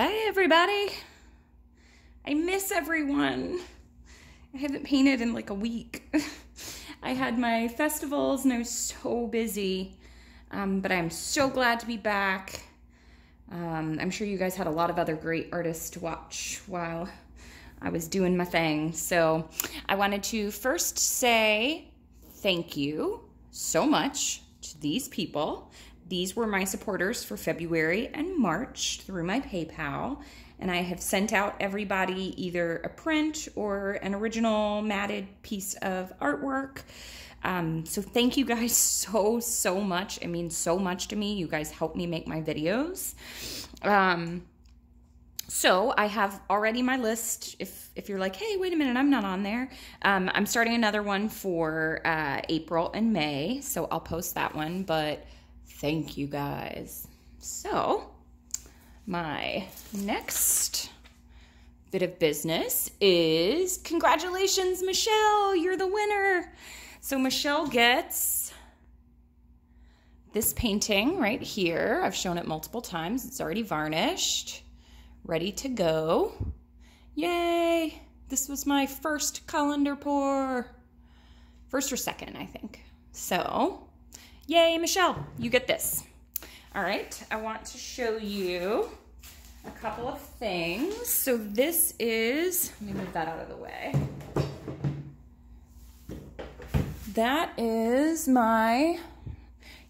Hey, everybody. I miss everyone. I haven't painted in like a week. I had my festivals and I was so busy, um, but I'm so glad to be back. Um, I'm sure you guys had a lot of other great artists to watch while I was doing my thing. So I wanted to first say thank you so much to these people. These were my supporters for February and March through my PayPal. And I have sent out everybody either a print or an original matted piece of artwork. Um, so thank you guys so, so much. It means so much to me. You guys help me make my videos. Um, so I have already my list. If if you're like, hey, wait a minute, I'm not on there. Um, I'm starting another one for uh, April and May, so I'll post that one. But thank you guys. So my next bit of business is congratulations, Michelle, you're the winner. So Michelle gets this painting right here. I've shown it multiple times. It's already varnished ready to go. Yay! This was my first colander pour. First or second, I think. So, yay, Michelle, you get this. All right, I want to show you a couple of things. So this is, let me move that out of the way. That is my,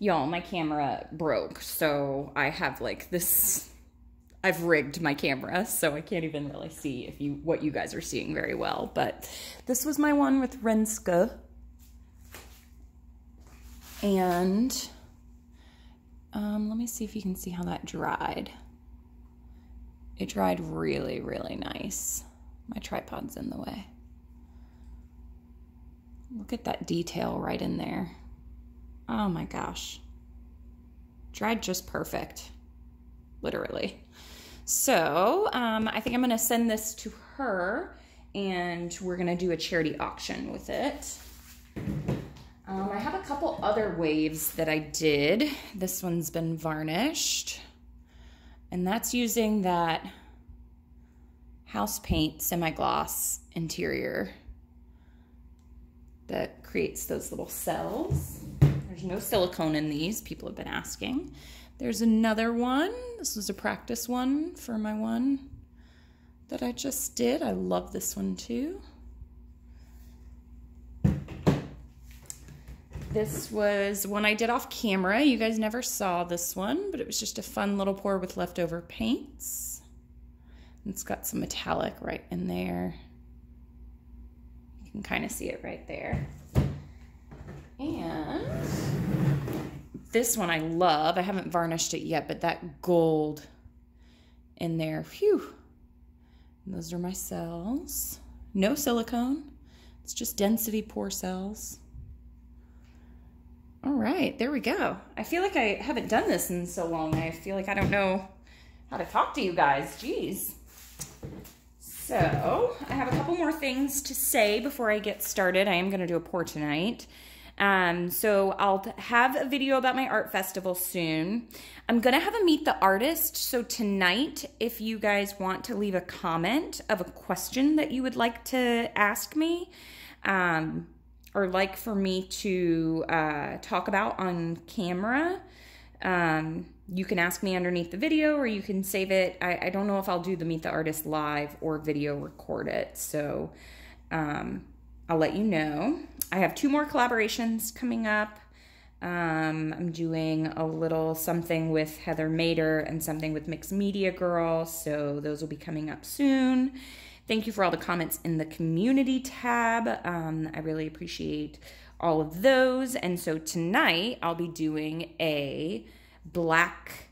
y'all, my camera broke. So I have like this I've rigged my camera, so I can't even really see if you what you guys are seeing very well. But this was my one with Rinske. And um, let me see if you can see how that dried. It dried really, really nice. My tripod's in the way. Look at that detail right in there. Oh my gosh. Dried just perfect. Literally. So um, I think I'm going to send this to her and we're going to do a charity auction with it. Um, I have a couple other waves that I did. This one's been varnished. And that's using that house paint semi-gloss interior that creates those little cells. There's no silicone in these, people have been asking. There's another one. This was a practice one for my one that I just did. I love this one too. This was one I did off camera. You guys never saw this one, but it was just a fun little pour with leftover paints. It's got some metallic right in there. You can kind of see it right there. And this one I love. I haven't varnished it yet, but that gold in there, phew. And those are my cells. No silicone. It's just density pour cells. All right, there we go. I feel like I haven't done this in so long. I feel like I don't know how to talk to you guys. Jeez. So I have a couple more things to say before I get started. I am going to do a pour tonight. Um, so I'll have a video about my art festival soon. I'm gonna have a meet the artist. So tonight, if you guys want to leave a comment of a question that you would like to ask me, um, or like for me to uh, talk about on camera, um, you can ask me underneath the video or you can save it. I, I, don't know if I'll do the Meet the Artist live or video record it. So um, I'll let you know. I have two more collaborations coming up. Um, I'm doing a little something with Heather Mater and something with Mixed Media Girl, so those will be coming up soon. Thank you for all the comments in the community tab. Um, I really appreciate all of those. And so tonight I'll be doing a black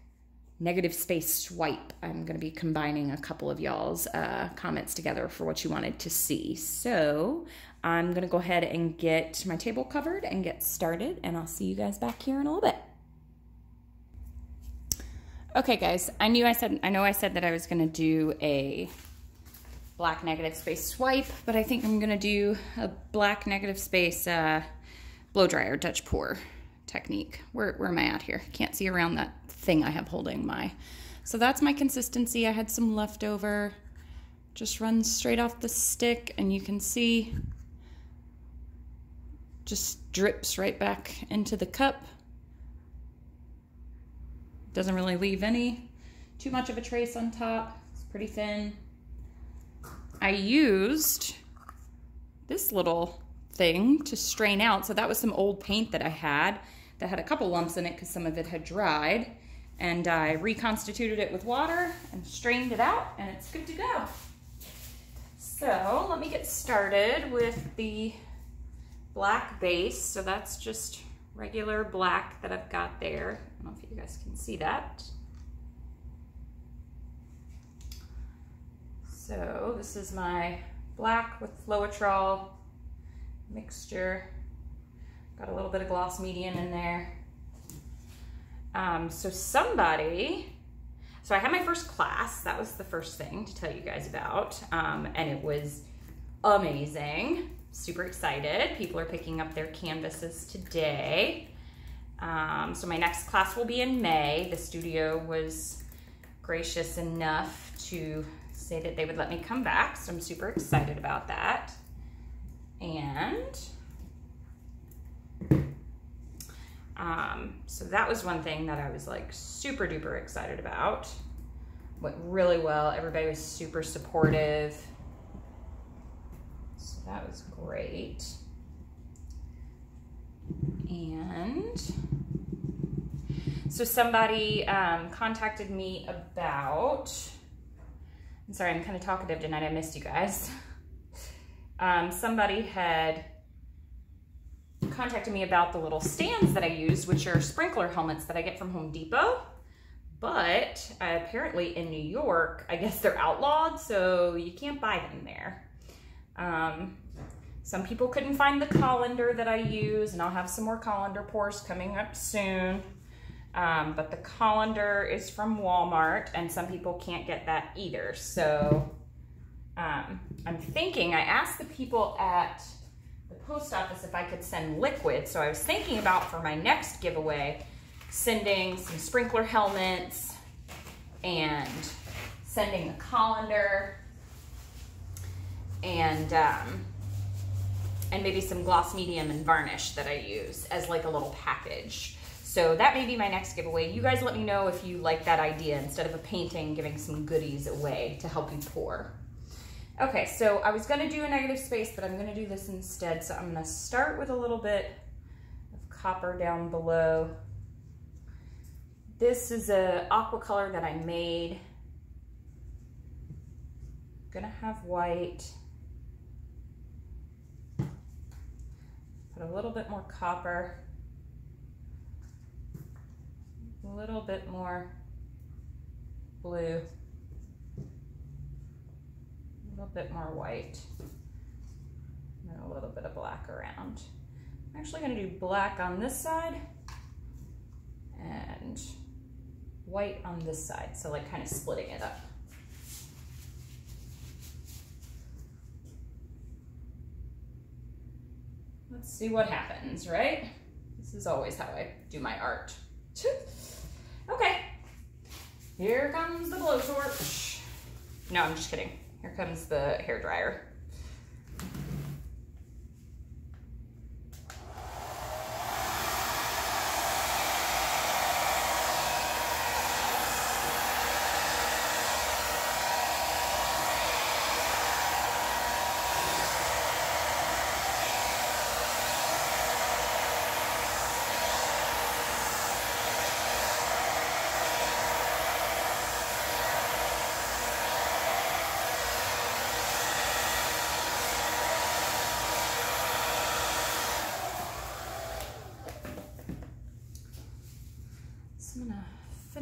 negative space swipe. I'm going to be combining a couple of y'all's uh, comments together for what you wanted to see. So I'm gonna go ahead and get my table covered and get started and I'll see you guys back here in a little bit. Okay guys, I knew I said, I know I said that I was gonna do a black negative space swipe, but I think I'm gonna do a black negative space uh, blow dryer Dutch pour technique. Where, where am I at here? Can't see around that thing I have holding my So that's my consistency. I had some leftover. Just runs straight off the stick and you can see just drips right back into the cup. Doesn't really leave any too much of a trace on top. It's pretty thin. I used this little thing to strain out. So that was some old paint that I had that had a couple lumps in it because some of it had dried. And I reconstituted it with water and strained it out and it's good to go. So let me get started with the black base. So that's just regular black that I've got there. I don't know if you guys can see that. So this is my black with Floetrol mixture. Got a little bit of gloss medium in there. Um, so somebody, so I had my first class. That was the first thing to tell you guys about. Um, and it was amazing. Super excited. People are picking up their canvases today. Um, so my next class will be in May. The studio was gracious enough to say that they would let me come back. So I'm super excited about that. And um, so that was one thing that I was like super duper excited about. Went really well. Everybody was super supportive. So that was great. And so somebody um, contacted me about, I'm sorry, I'm kind of talkative tonight. I missed you guys. um, somebody had contacted me about the little stands that I use, which are sprinkler helmets that I get from Home Depot. But uh, apparently in New York, I guess they're outlawed, so you can't buy them there. Um, some people couldn't find the colander that I use, and I'll have some more colander pours coming up soon. Um, but the colander is from Walmart, and some people can't get that either. So um, I'm thinking, I asked the people at the post office if I could send liquid. So I was thinking about for my next giveaway, sending some sprinkler helmets and sending a colander and um, and maybe some gloss medium and varnish that I use as like a little package. So that may be my next giveaway. You guys let me know if you like that idea instead of a painting, giving some goodies away to help you pour. Okay, so I was gonna do a negative space, but I'm gonna do this instead. So I'm gonna start with a little bit of copper down below. This is a aqua color that I made. I'm gonna have white. Put a little bit more copper. A little bit more blue a little bit more white and a little bit of black around. I'm actually gonna do black on this side and white on this side. So like kind of splitting it up. Let's see what happens, right? This is always how I do my art. okay, here comes the blowtorch. No, I'm just kidding. Here comes the hair dryer.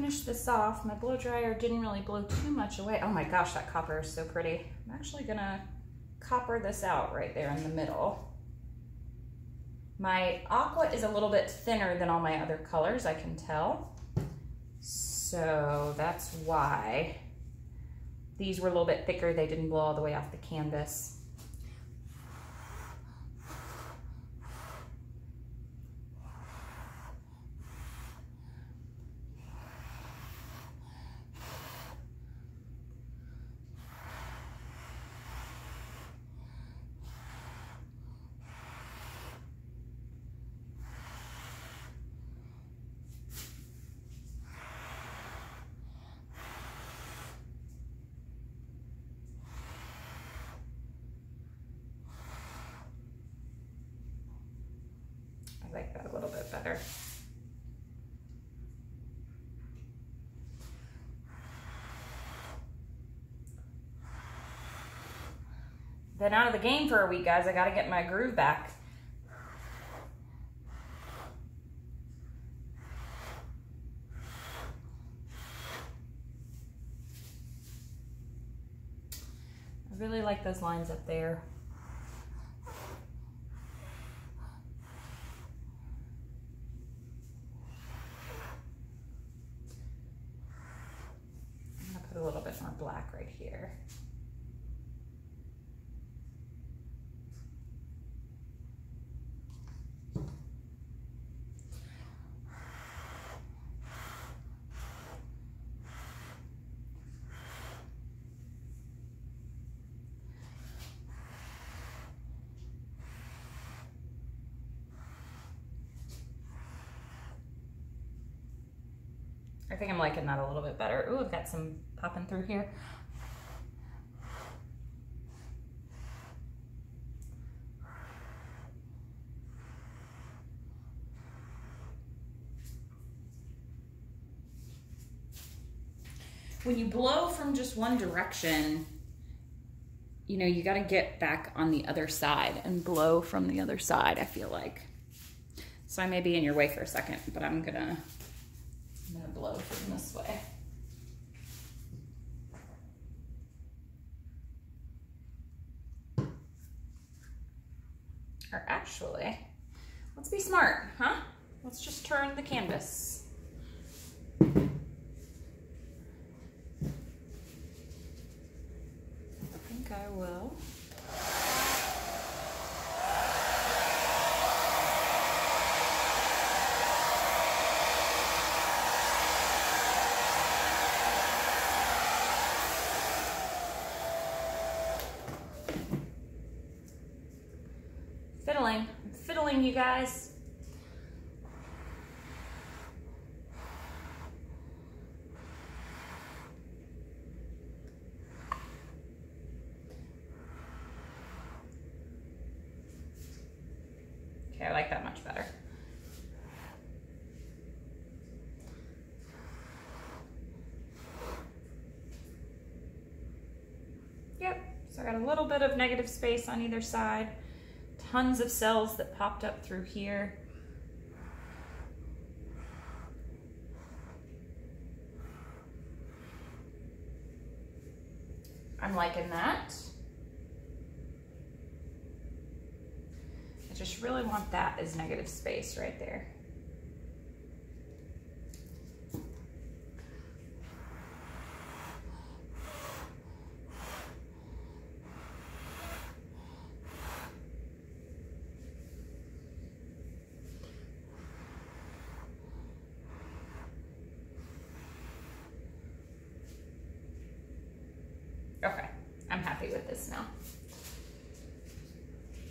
Finish this off. My blow dryer didn't really blow too much away. Oh my gosh, that copper is so pretty. I'm actually gonna copper this out right there in the middle. My aqua is a little bit thinner than all my other colors, I can tell. So that's why these were a little bit thicker. They didn't blow all the way off the canvas. Like that a little bit better. Been out of the game for a week, guys. I got to get my groove back. I really like those lines up there. I'm gonna put a little bit more black right here. I think I'm liking that a little bit better. Ooh, I've got some popping through here. When you blow from just one direction, you know, you got to get back on the other side and blow from the other side, I feel like. So I may be in your way for a second, but I'm gonna blow this way. Or actually, let's be smart, huh? Let's just turn the canvas. I think I will. Fiddling, I'm fiddling you guys. Okay, I like that much better. Yep, so I got a little bit of negative space on either side. Tons of cells that popped up through here. I'm liking that. I just really want that as negative space right there. Okay, I'm happy with this now.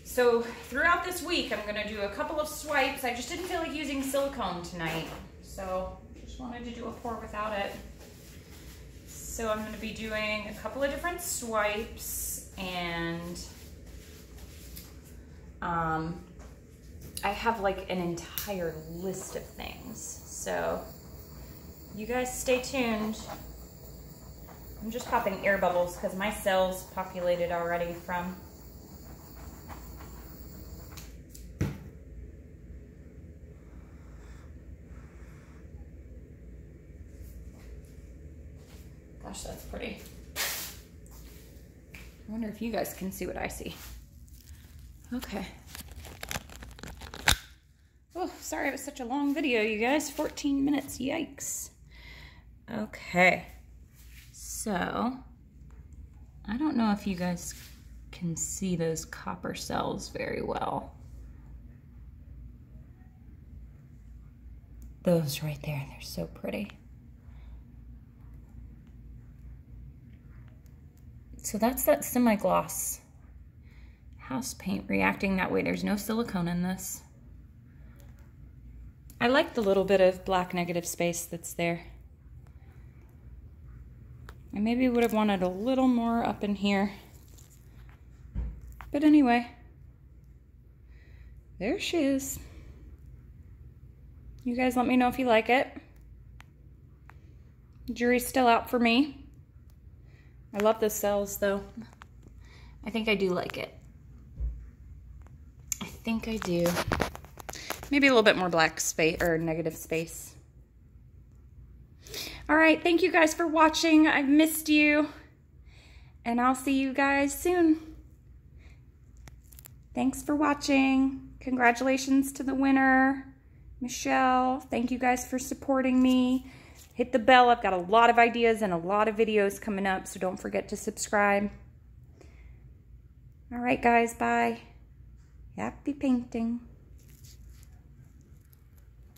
So throughout this week, I'm gonna do a couple of swipes. I just didn't feel like using silicone tonight. So just wanted to do a pour without it. So I'm gonna be doing a couple of different swipes and um, I have like an entire list of things. So you guys stay tuned. I'm just popping air bubbles because my cells populated already from Gosh, that's pretty. I wonder if you guys can see what I see. Okay. Oh, sorry it was such a long video, you guys. 14 minutes, yikes. Okay. So, I don't know if you guys can see those copper cells very well. Those right there, they're so pretty. So that's that semi-gloss house paint reacting that way. There's no silicone in this. I like the little bit of black negative space that's there. I maybe would have wanted a little more up in here. But anyway, there she is. You guys let me know if you like it. Jury's still out for me. I love the cells though. I think I do like it. I think I do. Maybe a little bit more black space or negative space. All right, thank you guys for watching. I've missed you. And I'll see you guys soon. Thanks for watching. Congratulations to the winner, Michelle. Thank you guys for supporting me. Hit the bell. I've got a lot of ideas and a lot of videos coming up, so don't forget to subscribe. All right, guys, bye. Happy painting.